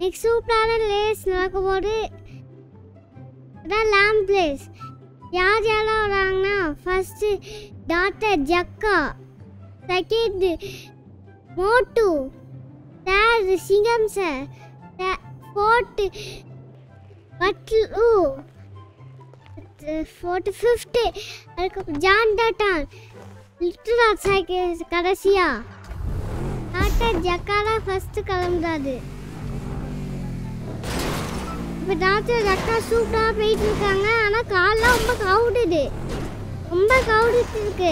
Next சூப்பரான lace நடக்கும்போது அதான் லேம் பிளேஸ் யார் யாரெல்லாம் வராங்கன்னா first doctor Jhatka second Motu third Chingam sir fourth Patlu fourth fifth அதுக்கப்புறம் ஜான் டாட்டான் லிட்டர் சைக்கிள் கடைசியா. டாக்டர் ஜக்கா தான் ஃபஸ்ட்டு கிளம்புறாரு இப்போ டாக்டர் அக்கா சூப்பராக போயிட்டு இருக்காங்க ஆனால் கால்லாம் ரொம்ப கவுடுது. ரொம்ப கவுடிட்டு இருக்கு.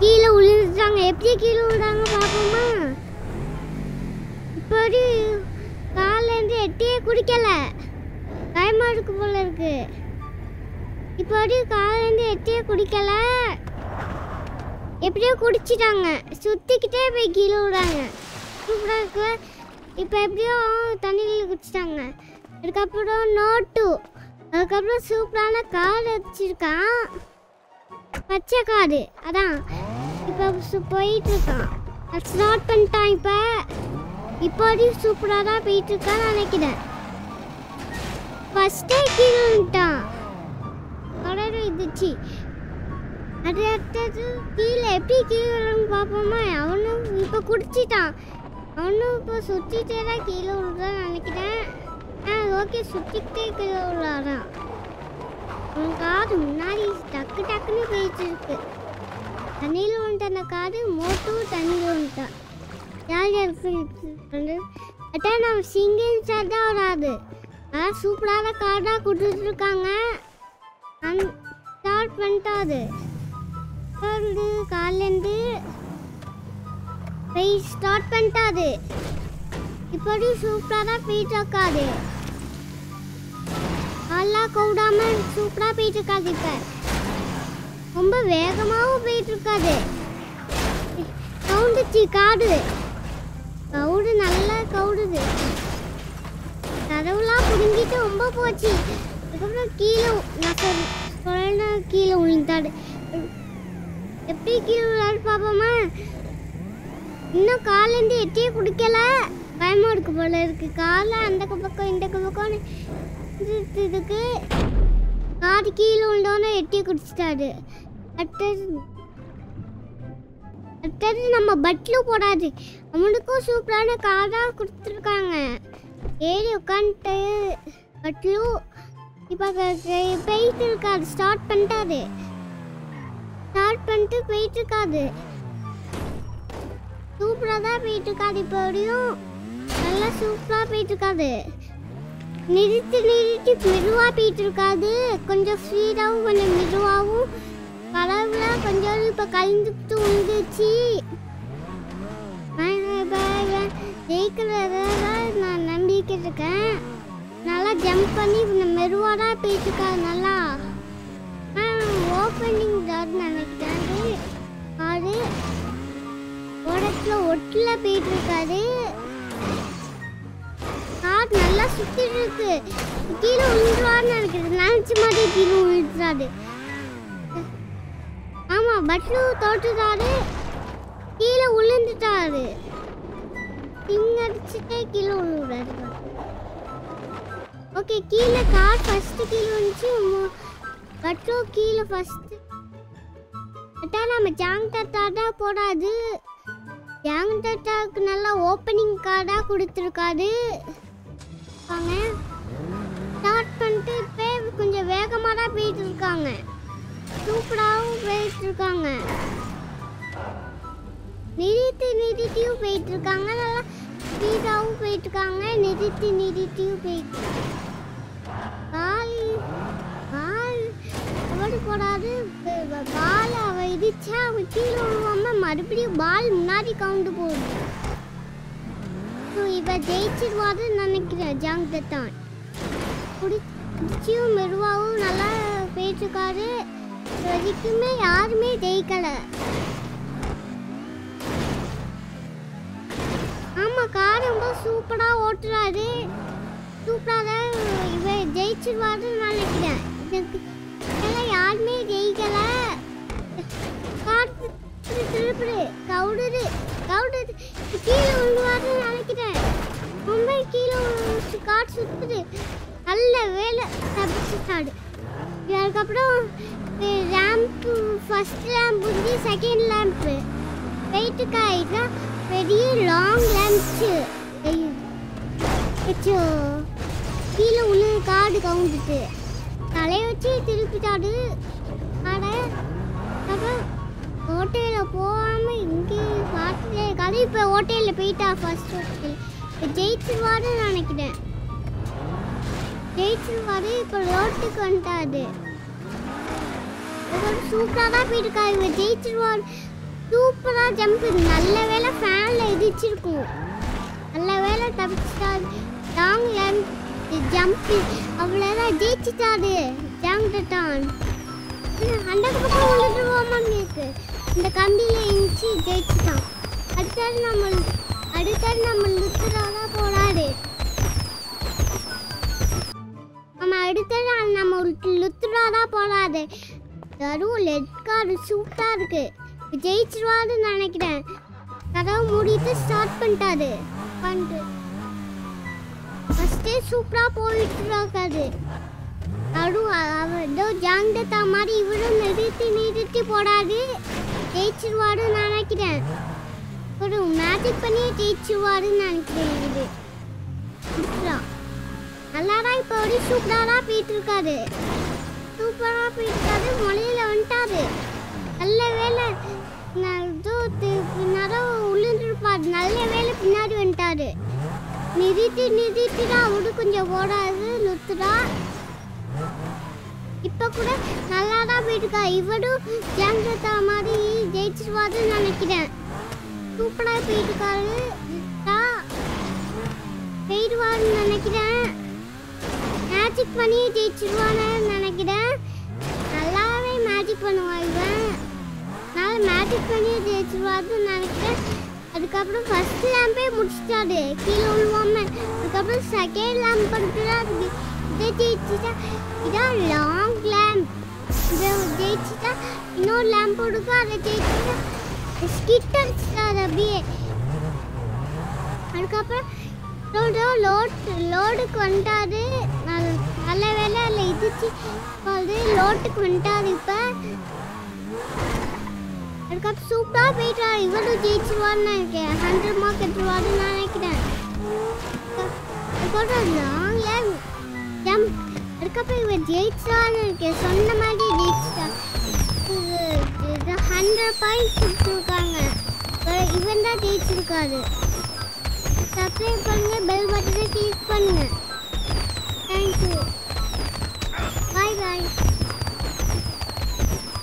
கீழே விழுந்துட்டாங்க. எப்படி கீழே விழுறாங்க பார்ப்போமா? இப்படி காலேருந்து எட்டியே குடிக்கலை. பயமா இருக்கு. போல இருக்கு இப்படி காலேருந்து எட்டியே குடிக்கலை. எப்படியோ குடிச்சிட்டாங்க. சுற்றிக்கிட்டே போய் கீழே விடுறாங்க சூப்பராக இருக்கு இப்போ எப்படியோ தண்ணியில் குடிச்சிட்டாங்க. அதுக்கப்புறம் நோட்டு அதுக்கப்புறம் சூப்பரான கார் வச்சிருக்கான். பச்சை காரு அதான். இப்போ போயிட்டுருக்கான். போயிட்டு இருக்கான் ஸ்டார்ட் பண்ணிட்டான் இப்போ. இப்போதையும் சூப்பராக தான் போயிட்டு இருக்கான்னு நினைக்கிறேன் ஃபஸ்ட்டே கீழே வந்துட்டான் இதுச்சு அது அடுத்தது கீழே. எப்படி கீழே பார்ப்போமா? அவனும் இப்போ குடிச்சிட்டான். அவனும் இப்போ சுற்றிட்டே தான் கீழே விழுறான்னு நினைக்கிறேன். ஓகே சுற்றிக்கிட்டே கீழே உன் காது முன்னாடி டக்கு டக்குன்னு போயிட்டு தண்ணியில் வந்துட்டு அந்த காது மோட்டும் தண்ணியில் வந்துட்டான் யார் யாருக்கு வந்து நம்ம சிங்கிள் சார் தான் வராது அதான் சூப்பரான கார்டாக தான் கொடுத்துட்ருக்காங்க ஸ்டார்ட் பண்ணிட்டாது வந்து காலேருந்து போய் ஸ்டார்ட் பண்ணிட்டாது இப்படி சூப்பராக தான் போயிட்டு இருக்காது நல்லா கவுடாம சூப்பராக போயிட்டு இருக்காது இப்போ. ரொம்ப வேகமாகவும் போயிட்டு இருக்காது கவுண்டுச்சு காடு. கவுடு நல்லா கவுடுது. கதவுலாம் புடுங்கிட்டு ரொம்ப போச்சு. அதுக்கப்புறம் கீழே நான் சொல்ல கீழே விழுந்தாடு எப்படி கீழே விழாடு பாப்போமா? இன்னும் காலேருந்து எட்டியே பிடிக்கல. பயமா இருக்கு போல இருக்கு. காலை அந்த பக்கம் இந்த பக்கம்னு இருக்கு காது கீழே விழுந்தோன்னே எட்டி குடிச்சிட்டாரு. அடுத்தது அடுத்தது நம்ம பட்லு போடாது. அவனுக்கும் சூப்பரான காராக கொடுத்துருக்காங்க. ஏறி உட்காந்துட்டு பட்லு இப்போ போயிட்டு இருக்காரு. ஸ்டார்ட் பண்ணிட்டாரு. ஸ்டார்ட் பண்ணிட்டு போயிட்டு இருக்காது சூப்பராக தான் போயிட்டு இருக்காது இப்போ வரையும் நல்லா சூப்பராக போயிட்டு இருக்காது நிறுத்தி நிறுத்தி. மெதுவாக போயிட்டு இருக்காது கொஞ்சம் ஸ்வீடாகவும் கொஞ்சம் மெதுவாகவும் கடவுளாக கொஞ்சம் இப்போ கலந்துக்கிட்டு வந்துச்சு ஜெயிக்கிறத நான் நம்பிக்கை இருக்கேன் நல்லா ஜம்ப் பண்ணி மெதுவாக தான் போயிட்டு இருக்காது நல்லா ஓப்பனிங் டாட் நினைக்கிறேன். அது ஓடத்துல ஒட்டில் போயிட்டுருக்காரு. கார் நல்லா சுத்திட்டு இருக்கு. கீழே விழுந்துருவான்னு நினைக்கிறது நினைச்ச மாதிரி கீழே விழுந்துறாரு ஆமா பட்லு தோற்றுட்டாரு. கீழே விழுந்துட்டாரு. திங்கடிச்சுட்டே கீழே விழுறாரு ஓகே கீழே கார் ஃபர்ஸ்ட் கீழே வந்துச்சு பட்லு கீழே ஃபர்ஸ்ட் பட்டா நம்ம ஜாங் தட்டா தான் போடாது. ஜாங் தட்டாவுக்கு நல்லா ஓப்பனிங் கார்டாக கொடுத்துருக்காரு. வாங்க ஸ்டார்ட் பண்ணிட்டு இப்போ கொஞ்சம் வேகமாக தான் போயிட்டு இருக்காங்க சூப்பராகவும் போயிட்டு இருக்காங்க நிறுத்தி நிறுத்தியும் போயிட்டு இருக்காங்க நல்லா ஸ்பீடாகவும் போயிட்டு இருக்காங்க நிறுத்தி நிறுத்தியும் போயிட்டு. கால் கால் ஓடி போடாது. பால் அவ இடிச்சா அவள் கீழே விழுவாம மறுபடியும் பால் முன்னாடி கவுண்டு போகுது இவ ஜெயிச்சிருவாருன்னு நினைக்கிறேன் ஜாங் தத்தான் குடிச்சியும் மெருவாவும் நல்லா போயிட்டுருக்காரு. வரைக்குமே யாருமே ஜெயிக்கலை. ஆமாம் கார் ரொம்ப சூப்பராக ஓட்டுறாரு. சூப்பராக இவ ஜெயிச்சிருவாருன்னு நினைக்கிறேன். கார் நல்ல வேலை தப்பிச்சுட்டாடு அதுக்கப்புறம் ரேம்ப்பு ஃபஸ்ட் லேம்ப் வந்து செகண்ட் லேம்ப்பு வெயிட்டுக்கு ஆகிட்டா பெரிய லாங் லேம்ப்ஸு வச்சோ கீழே ஒன்று காடு கவுந்துட்டு. தலையை வச்சு திருப்பிட்டாடு ஆட அப்புறம் ஹோட்டலில் போகாமல் இங்கே பார்த்துட்டே கதை இப்போ ஹோட்டலில் போயிட்டா ஃபஸ்ட் ஹோட்டல் இப்போ ஜெயிச்சிருவாருன்னு நினைக்கிறேன். ஜெயிச்சிருவாரு இப்போ ரோட்டுக்கு வந்துட்டாரு. சூப்பராக தான் போயிருக்காரு இவர் ஜெயிச்சிருவார். சூப்பராக ஜம்ப் நல்ல வேலை ஃபேனில் இடிச்சிருக்கும் நல்ல வேலை தப்பிச்சிட்டாரு. லாங் ஜம்ப் அவ்வளோதான் ஜெயிச்சிட்டாரு. ஜாங்கிட்டான் அந்த பக்கம் விழுந்துருவோமான்னு இருக்கு. இந்த கம்பியில் இருந்துச்சு ஜெயிச்சிட்டான். அடுத்தது நம்ம அடுத்தது நம்ம அடுத்த நாள் நம்ம ஒரு நம்ம லுத்துறாதான் போறாரு தரும் லெட் கார்டு சூப்பராக இருக்குது ஜெயிச்சிருவாருன்னு நினைக்கிறேன். கதவை மூடிட்டு ஸ்டார்ட் பண்ணிட்டாரு. பண்ணிட்டு. ஃபஸ்ட்டே சூப்பராக போயிட்டு இருக்காது நடு ஏதோ ஜாங்கிரதா மாதிரி இவரும் நிறுத்தி நிறுத்தி போடாது. ஜெயிச்சிருவாருன்னு நினைக்கிறேன். ஒரு மேஜிக் பண்ணி ஜெயிச்சிருவாருன்னு நினைக்கிறேன் இது நல்லாடா நல்லா தான் இப்போ வந்து சூப்பராக தான் போயிட்டு இருக்காரு சூப்பராக போயிட்டு இருக்காரு மொழியில் வந்துட்டாரு நல்ல வேலை நான் ஏதோ பின்னாரம் நல்ல வேலை பின்னாடி வந்துட்டாரு. நிறுத்தி நிறுத்தி தான் அவரு கொஞ்சம் ஓடாது நிறுத்துடா இப்போ கூட நல்லா தான் போயிட்டுருக்கா. இவரும் ஜாங்கிரதா மாதிரி ஜெயிச்சிருவாருன்னு நினைக்கிறேன். சூப்பராக போயிட்டுருக்காரு. போயிடுவாருன்னு நினைக்கிறேன். மேஜிக் பண்ணி ஜெயிச்சிருவான்னு நினைக்கிறேன். நல்லாவே மேஜிக் பண்ணுவான் இவன். நல்லா மேஜிக் பண்ணி ஜெயிச்சிருவாருன்னு நினைக்கிறேன். அதுக்கப்புறம் ஃபர்ஸ்ட் லேம்பே முடிச்சிட்டாரு. கீழே விழுவாம. அதுக்கப்புறம் செகண்ட் லேம்ப் பண்ணிட்டு இருக்கு இதை ஜெயிச்சுட்டா. இதான் லாங் லேம்ப் இதை ஜெயிச்சுட்டா இன்னொரு லேம்ப் கொடுக்க அதை ஜெயிச்சுட்டா. ஸ்கிட் அடிச்சிட்டாரு அப்படியே. அதுக்கப்புறம் லோட் லோடுக்கு வந்துட்டாரு. நல்ல- வேலை அதில் இடிச்சு அது லோட்டுக்கு வந்துட்டாரு இப்போ. அதுக்கப்புறம் சூப்பராக போயிட்டா இவரும் ஜெயிச்சிருவான்னு நினைக்கிறேன். ஹண்ட்ரட் மார்க் எடுத்துருவாருன்னு நினைக்கிறேன். அதுக்கப்புறம் லாங்ல ஜம்ப் அதுக்கப்புறம் இவர் ஜெயிச்சிட்டான்னு இருக்கேன் சொன்ன மாதிரி ஜெயிச்சிட்டா. ஹண்ட்ரட் பாயிண்ட் கொடுத்துருக்காங்க. இவன் தான் ஜெயிச்சிருக்காரு. சப்ஸ்கிரைப் பண்ணுங்க பெல் பட்டனை கிளிக் பண்ணுங்க. Bye.